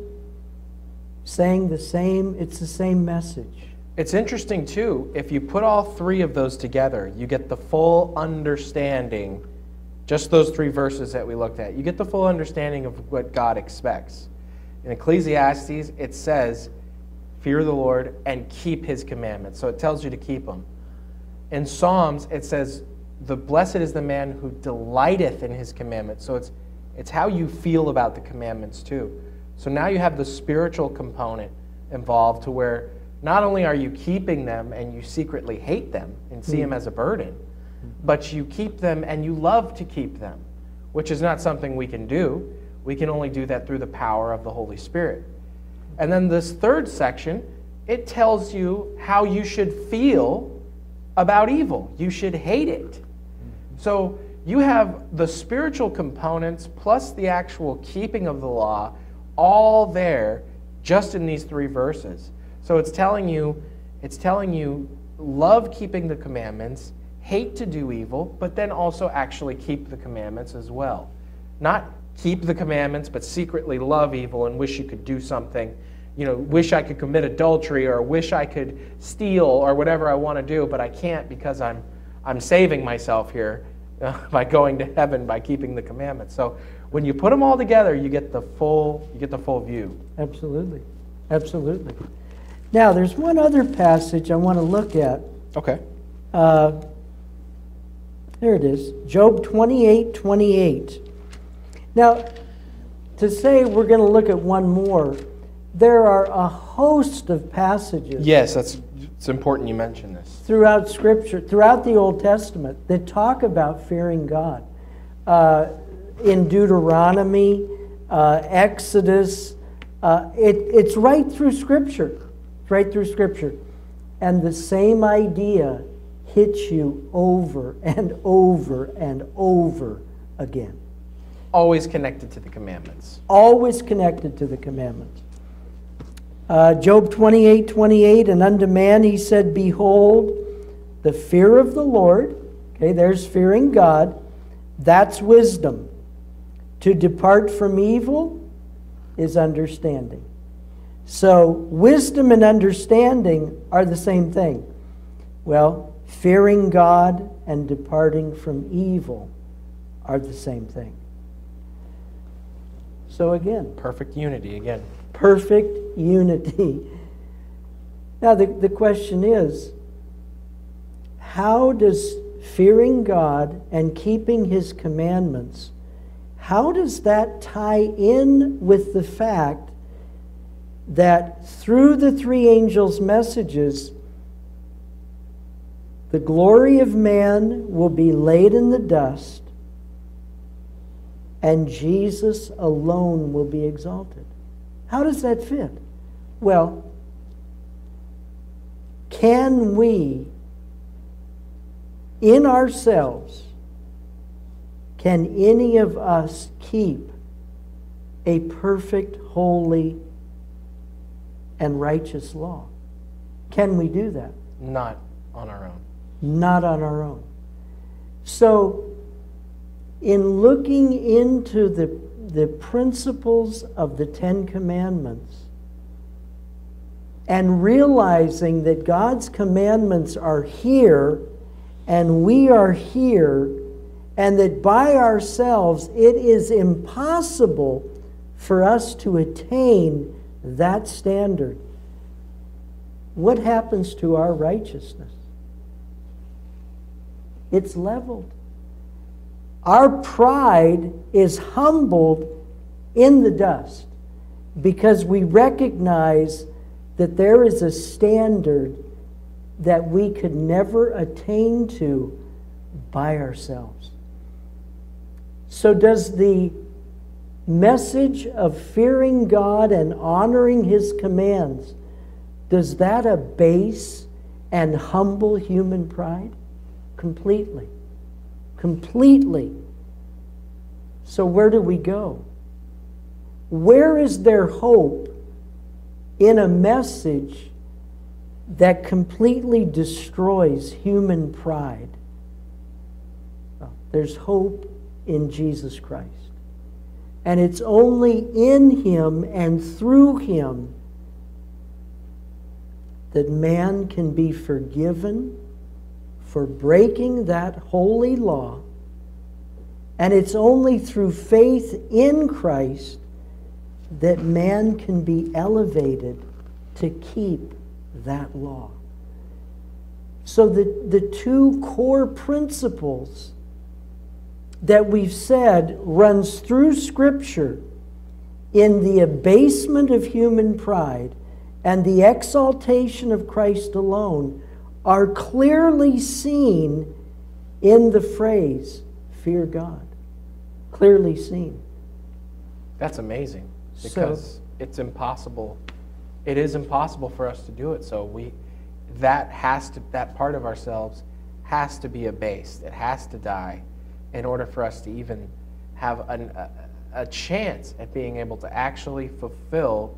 saying the same, it's the same message. It's interesting, too, if you put all three of those together, you get the full understanding, just those three verses that we looked at, you get the full understanding of what God expects. In Ecclesiastes, it says, Fear the Lord and keep his commandments. So it tells you to keep them. In Psalms, it says, The blessed is the man who delighteth in his commandments. So it's, it's how you feel about the commandments, too. So now you have the spiritual component involved to where not only are you keeping them and you secretly hate them and see hmm. them as a burden, but you keep them and you love to keep them, which is not something we can do. We can only do that through the power of the Holy Spirit. And then this third section, it tells you how you should feel about evil. You should hate it. So you have the spiritual components plus the actual keeping of the law all there just in these three verses. So it's telling you it's telling you love keeping the commandments, hate to do evil, but then also actually keep the commandments as well. Not keep the commandments but secretly love evil and wish you could do something, you know, wish I could commit adultery or wish I could steal or whatever I want to do, but I can't because I'm I'm saving myself here by going to heaven by keeping the commandments. So when you put them all together, you get the full you get the full view. Absolutely. Absolutely. Now, there's one other passage I want to look at. Okay. Uh, there it is Job 28 28. Now, to say we're going to look at one more, there are a host of passages Yes, that's it's important you mention this. throughout Scripture, throughout the Old Testament, that talk about fearing God. Uh, in Deuteronomy, uh, Exodus, uh, it, it's right through Scripture. Right through Scripture. And the same idea hits you over and over and over again. Always connected to the commandments. Always connected to the commandments. Uh, Job 28 28, and unto man he said, Behold, the fear of the Lord, okay, there's fearing God, that's wisdom. To depart from evil is understanding. So, wisdom and understanding are the same thing. Well, fearing God and departing from evil are the same thing. So, again, Perfect unity again. perfect unity. Now, the, the question is how does fearing God and keeping His commandments, how does that tie in with the fact that through the three angels' messages, the glory of man will be laid in the dust, and Jesus alone will be exalted? How does that fit? Well, can we, in ourselves, can any of us keep a perfect, holy, and righteous law? Can we do that? Not on our own. Not on our own. So, in looking into the, the principles of the Ten Commandments and realizing that God's commandments are here and we are here, and that by ourselves it is impossible for us to attain that standard, what happens to our righteousness? It's leveled. Our pride is humbled in the dust because we recognize that there is a standard that we could never attain to by ourselves. So, does the message of fearing God and honoring His commands, does that abase and humble human pride? Completely. Completely. So, where do we go? Where is there hope in a message that completely destroys human pride? Well, there's hope in Jesus Christ. And it's only in Him and through Him that man can be forgiven for breaking that holy law. And it's only through faith in Christ that man can be elevated to keep that law. So, the, the two core principles that we've said runs through Scripture in the abasement of human pride and the exaltation of Christ alone are clearly seen in the phrase, fear God. Clearly seen. That's amazing because so, it's impossible. It is impossible for us to do it. So we, that has to, that part of ourselves has to be abased. It has to die in order for us to even have an, a, a chance at being able to actually fulfill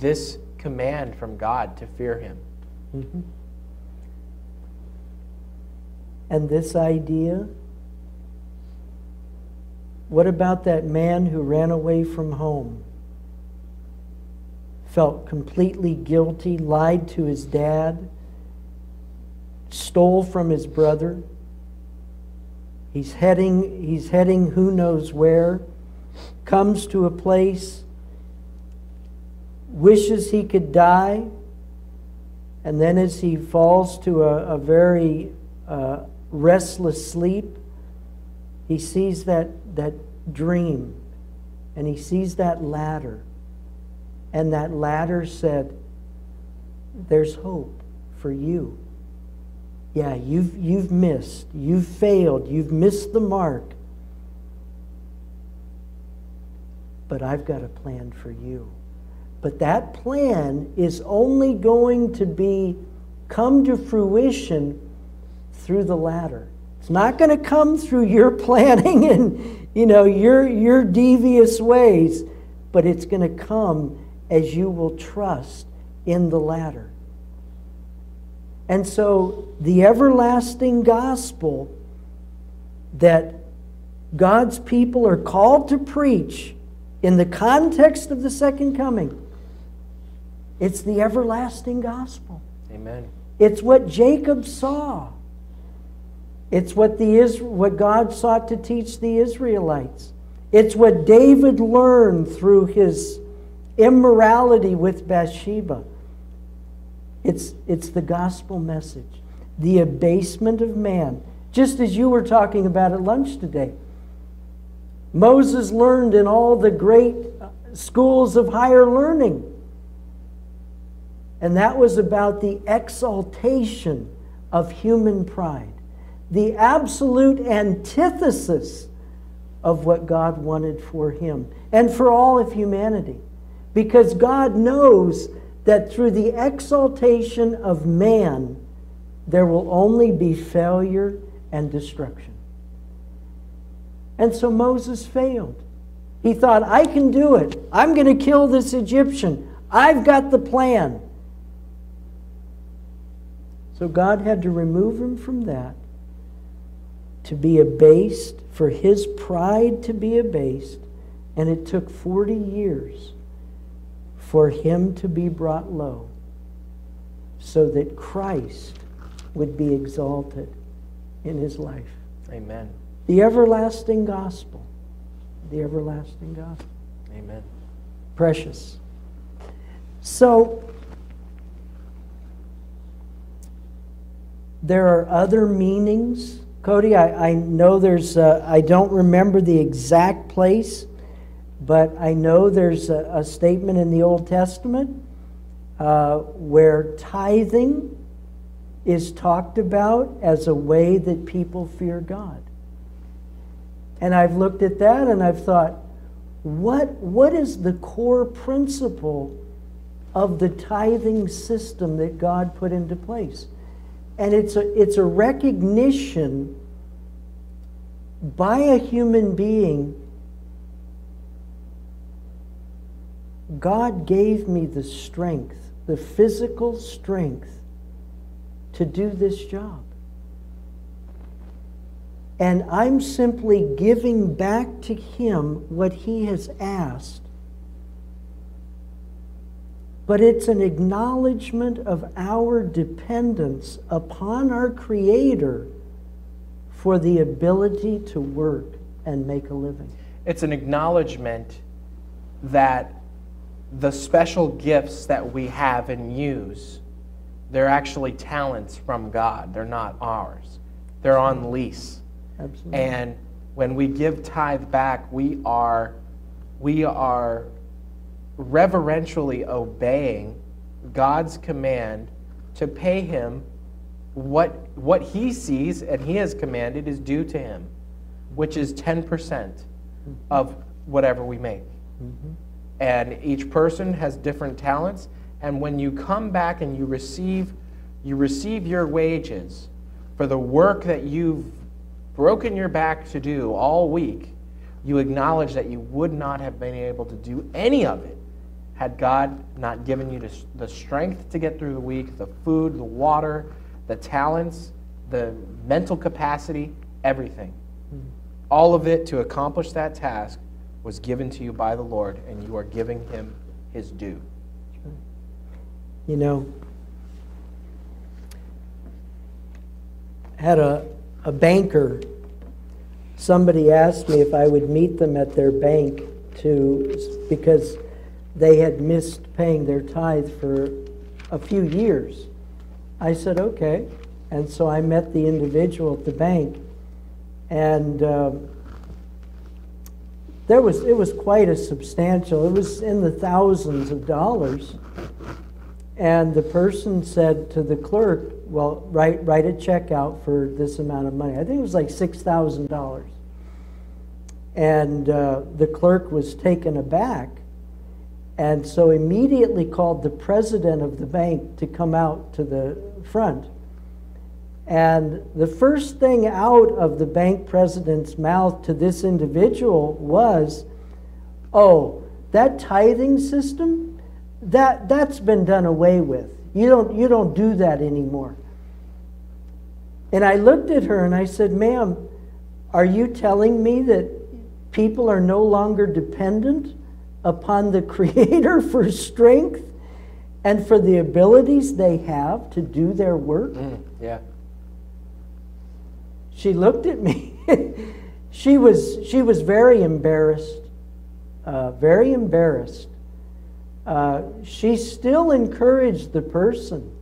this command from God to fear Him. Mm-hmm. And this idea what about that man who ran away from home? Felt completely guilty, lied to his dad, stole from his brother. He's heading, he's heading who knows where, comes to a place, wishes he could die, and then as he falls to a, a very uh, restless sleep, he sees that, that dream and he sees that ladder. And that ladder said, There's hope for you. Yeah, you've, you've missed, you've failed, you've missed the mark. But I've got a plan for you. But that plan is only going to be come to fruition through the ladder. It's It's not going to come through your planning and you know your your devious ways, but it's going to come as you will trust in the latter. And so the everlasting gospel that God's people are called to preach in the context of the second coming, it's the everlasting gospel. Amen. It's what Jacob saw. It's what, the, what God sought to teach the Israelites. It's what David learned through his immorality with Bathsheba. It's, it's the gospel message, the abasement of man, just as you were talking about at lunch today. Moses learned in all the great uh, schools of higher learning. And that was about the exaltation of human pride, the absolute antithesis of what God wanted for him and for all of humanity. Because God knows that through the exaltation of man, there will only be failure and destruction. And so Moses failed. He thought, I can do it. I'm going to kill this Egyptian. I've got the plan. So God had to remove him from that to be abased, for his pride to be abased. And it took 40 years for him to be brought low so that Christ would be exalted in his life. Amen. The everlasting gospel. The everlasting gospel. Amen. Precious. So, there are other meanings. Kody, I, I know there's, uh, I don't remember the exact place, but I know there's a, a statement in the Old Testament uh, where tithing is talked about as a way that people fear God. And I've looked at that and I've thought, what, what is the core principle of the tithing system that God put into place? And it's a, it's a recognition by a human being God gave me the strength, the physical strength to do this job. And I'm simply giving back to him what he has asked. But it's an acknowledgement of our dependence upon our Creator for the ability to work and make a living. It's an acknowledgement that the special gifts that we have and use, they're actually talents from God. They're not ours. They're on lease. Absolutely. And when we give tithe back, we are, we are reverentially obeying God's command to pay him what, what he sees and he has commanded is due to him, which is 10% of whatever we make. Mm-hmm. And each person has different talents. And when you come back and you receive, you receive your wages for the work that you've broken your back to do all week, you acknowledge that you would not have been able to do any of it had God not given you the strength to get through the week, the food, the water, the talents, the mental capacity, everything. Hmm. All of it to accomplish that task was given to you by the Lord, and you are giving him his due. You know, had a a banker, somebody asked me if I would meet them at their bank to, because they had missed paying their tithe for a few years. I said, okay. And so I met the individual at the bank, and uh, there was it was quite a substantial. It was in the thousands of dollars. And the person said to the clerk, well, write, write a check out for this amount of money. I think it was like $6,000. And uh, the clerk was taken aback and so immediately called the president of the bank to come out to the front. And the first thing out of the bank president's mouth to this individual was, "Oh, that tithing system, that that's been done away with. You don't you don't do that anymore." And I looked at her and I said, "Ma'am, are you telling me that people are no longer dependent upon the creator for strength and for the abilities they have to do their work?" Mm, yeah. She looked at me. she was she was very embarrassed, uh, very embarrassed. Uh, she still encouraged the person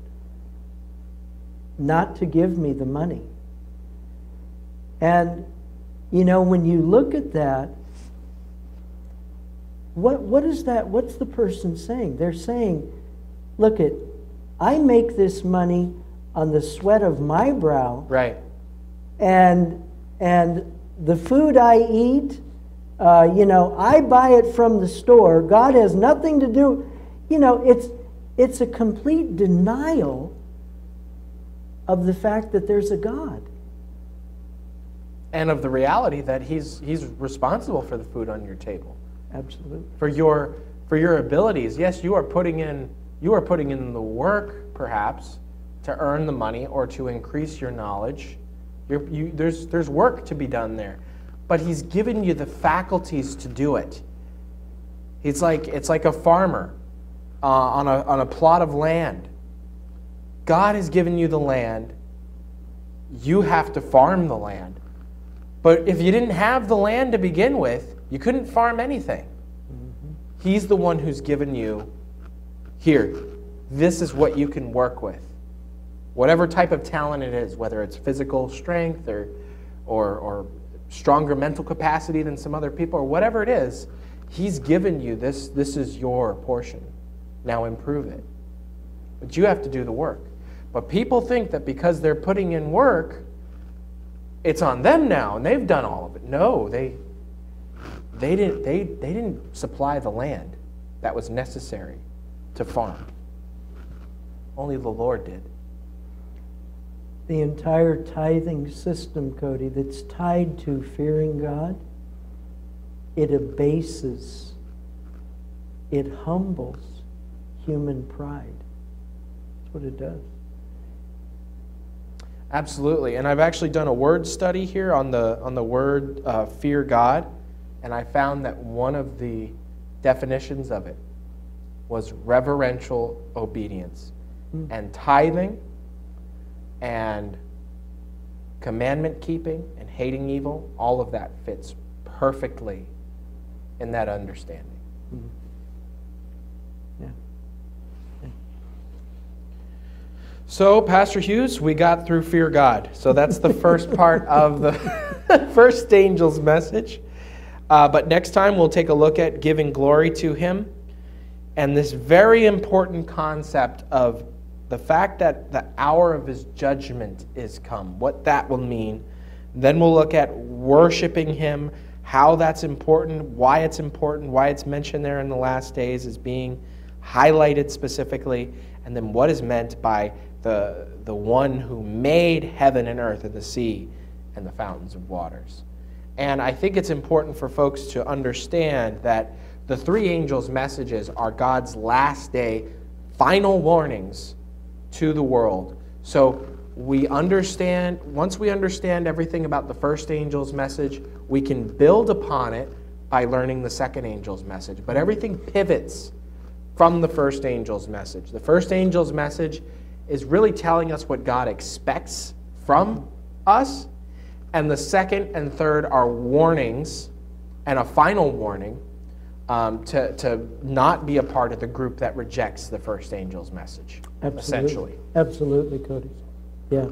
not to give me the money. And you know, when you look at that, what what is that? What's the person saying? They're saying, "Look at, I make this money on the sweat of my brow." Right and and the food I eat, uh, you know, I buy it from the store. God has nothing to do. You know, it's it's a complete denial of the fact that there's a God. And of the reality that he's he's responsible for the food on your table. Absolutely. For your for your abilities. Yes, you are putting in you are putting in the work perhaps to earn the money or to increase your knowledge you, there's, there's work to be done there. But He's given you the faculties to do it. It's like, it's like a farmer uh, on, a, on a plot of land. God has given you the land. You have to farm the land. But if you didn't have the land to begin with, you couldn't farm anything. Mm-hmm. He's the one who's given you here, this is what you can work with whatever type of talent it is, whether it's physical strength or, or, or stronger mental capacity than some other people, or whatever it is, He's given you this. This is your portion. Now improve it. But you have to do the work. But people think that because they're putting in work, it's on them now, and they've done all of it. No, they, they, didn't, they, they didn't supply the land that was necessary to farm. Only the Lord did the entire tithing system, Kody, that's tied to fearing God, it abases, it humbles human pride. That's what it does. Absolutely, and I've actually done a word study here on the on the word uh, fear God, and I found that one of the definitions of it was reverential obedience, mm. and tithing and commandment keeping and hating evil, all of that fits perfectly in that understanding. Mm-hmm. Yeah. yeah. So, Pastor Hughes, we got through fear God. So that's the first part of the first angel's message. Uh, but next time we'll take a look at giving glory to Him and this very important concept of the fact that the hour of his judgment is come, what that will mean. Then we'll look at worshiping him, how that's important, why it's important, why it's mentioned there in the last days as being highlighted specifically, and then what is meant by the, the one who made heaven and earth and the sea and the fountains of waters. And I think it's important for folks to understand that the three angels' messages are God's last day final warnings to the world. So we understand, once we understand everything about the first angel's message, we can build upon it by learning the second angel's message. But everything pivots from the first angel's message. The first angel's message is really telling us what God expects from us. And the second and third are warnings and a final warning um, to, to not be a part of the group that rejects the first angel's message, absolutely. essentially. Absolutely, Kody. Yeah,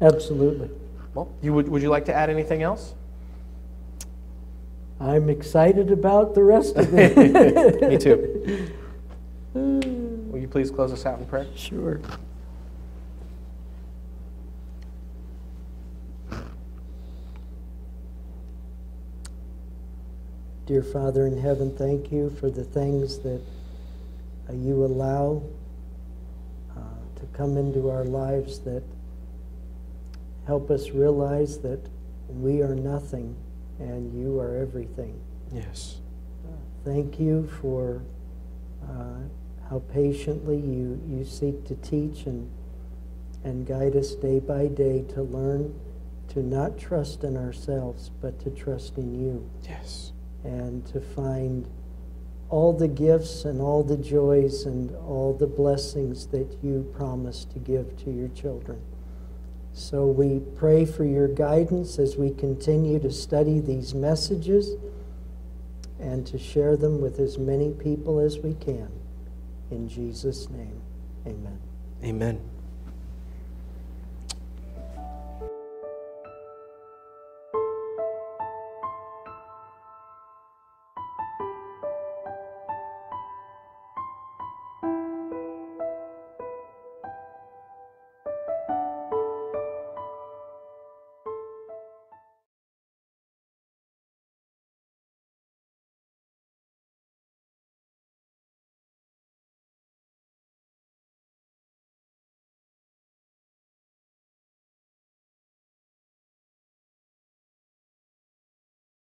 absolutely. Well, you would, would you like to add anything else? I'm excited about the rest of it. Me too. Will you please close us out in prayer? Sure. Dear Father in heaven, thank you for the things that uh, you allow uh, to come into our lives that help us realize that we are nothing and you are everything. Yes. Thank you for uh, how patiently you, you seek to teach and, and guide us day by day to learn to not trust in ourselves, but to trust in you Yes. And to find all the gifts and all the joys and all the blessings that you promise to give to your children. So we pray for your guidance as we continue to study these messages and to share them with as many people as we can. In Jesus' name, amen. Amen.